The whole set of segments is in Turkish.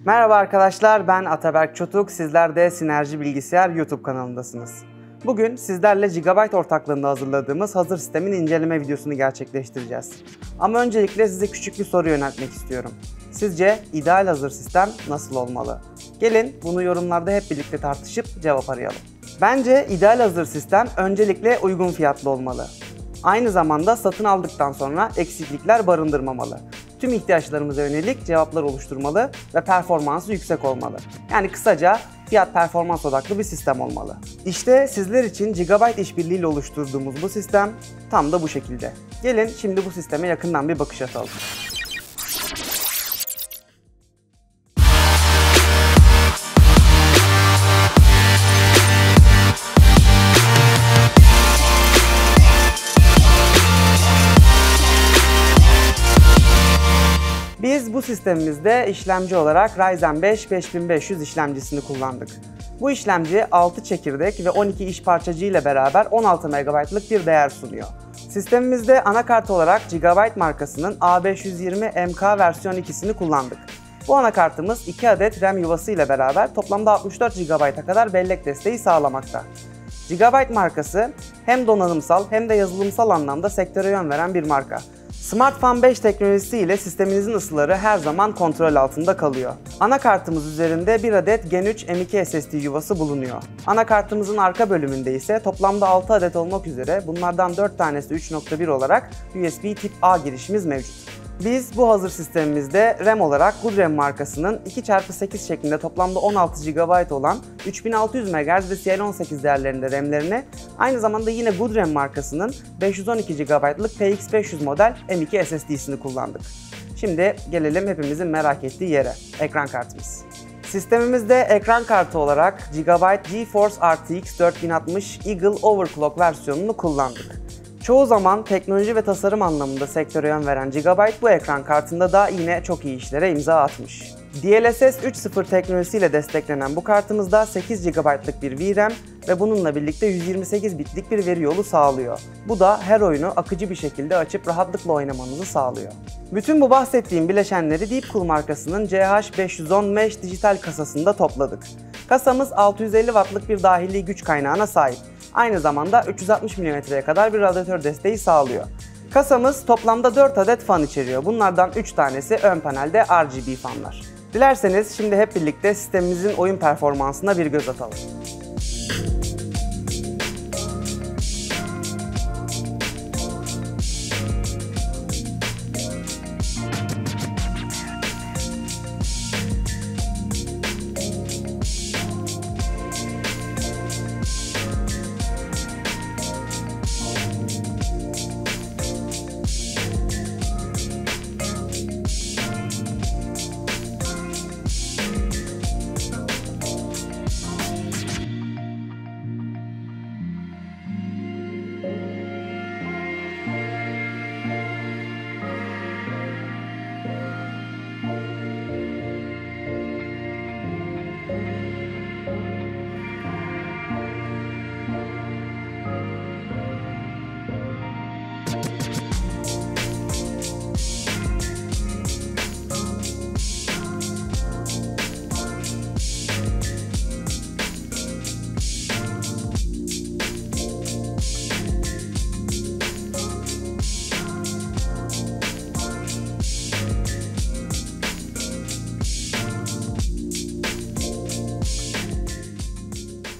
Merhaba arkadaşlar, ben Ataberk Çotuk. Sizler de Sinerji Bilgisayar YouTube kanalındasınız. Bugün sizlerle Gigabyte ortaklığında hazırladığımız hazır sistemin inceleme videosunu gerçekleştireceğiz. Ama öncelikle size küçük bir soru yöneltmek istiyorum. Sizce ideal hazır sistem nasıl olmalı? Gelin bunu yorumlarda hep birlikte tartışıp cevap arayalım. Bence ideal hazır sistem öncelikle uygun fiyatlı olmalı. Aynı zamanda satın aldıktan sonra eksiklikler barındırmamalı. Tüm ihtiyaçlarımıza yönelik cevaplar oluşturmalı ve performansı yüksek olmalı. Yani kısaca fiyat performans odaklı bir sistem olmalı. İşte sizler için Gigabyte işbirliğiyle oluşturduğumuz bu sistem tam da bu şekilde. Gelin şimdi bu sisteme yakından bir bakış atalım. Sistemimizde işlemci olarak Ryzen 5 5500 işlemcisini kullandık. Bu işlemci 6 çekirdek ve 12 iş parçacığı ile beraber 16 MB'lık bir değer sunuyor. Sistemimizde anakart olarak Gigabyte markasının A520 MK versiyon 2'sini kullandık. Bu anakartımız 2 adet RAM yuvası ile beraber toplamda 64 GB'a kadar bellek desteği sağlamakta. Gigabyte markası hem donanımsal hem de yazılımsal anlamda sektöre yön veren bir marka. SmartFan 5 teknolojisi ile sisteminizin ısıları her zaman kontrol altında kalıyor. Anakartımız üzerinde bir adet Gen 3 M2 SSD yuvası bulunuyor. Anakartımızın arka bölümünde ise toplamda 6 adet olmak üzere bunlardan 4 tanesi 3.1 olarak USB tip A girişimiz mevcut. Biz bu hazır sistemimizde RAM olarak Goodram markasının 2x8 şeklinde toplamda 16 GB olan 3600 MHz ve CL18 değerlerinde RAM'lerini aynı zamanda yine Goodram markasının 512 GB'lık PX500 model M2 SSD'sini kullandık. Şimdi gelelim hepimizin merak ettiği yere, ekran kartımız. Sistemimizde ekran kartı olarak Gigabyte GeForce RTX 4060 Eagle Overclock versiyonunu kullandık. Çoğu zaman teknoloji ve tasarım anlamında sektöre yön veren Gigabyte bu ekran kartında da yine çok iyi işlere imza atmış. DLSS 3.0 teknolojisiyle desteklenen bu kartımızda 8 GB'lık bir VRAM ve bununla birlikte 128 bitlik bir veri yolu sağlıyor. Bu da her oyunu akıcı bir şekilde açıp rahatlıkla oynamanızı sağlıyor. Bütün bu bahsettiğim bileşenleri Deepcool markasının CH510 Mesh dijital kasasında topladık. Kasamız 650 Watt'lık bir dahili güç kaynağına sahip. Aynı zamanda 360 mm'ye kadar bir radyatör desteği sağlıyor. Kasamız toplamda 4 adet fan içeriyor. Bunlardan 3 tanesi ön panelde RGB fanlar. Dilerseniz şimdi hep birlikte sistemimizin oyun performansına bir göz atalım.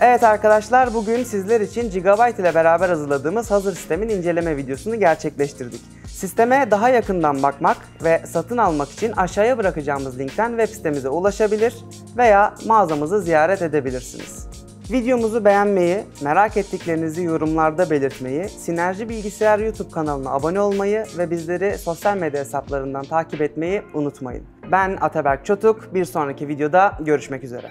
Evet arkadaşlar bugün sizler için Gigabyte ile beraber hazırladığımız hazır sistemin inceleme videosunu gerçekleştirdik. Sisteme daha yakından bakmak ve satın almak için aşağıya bırakacağımız linkten web sitemize ulaşabilir veya mağazamızı ziyaret edebilirsiniz. Videomuzu beğenmeyi, merak ettiklerinizi yorumlarda belirtmeyi, Sinerji Bilgisayar YouTube kanalına abone olmayı ve bizleri sosyal medya hesaplarından takip etmeyi unutmayın. Ben Ataberk Çotuk, bir sonraki videoda görüşmek üzere.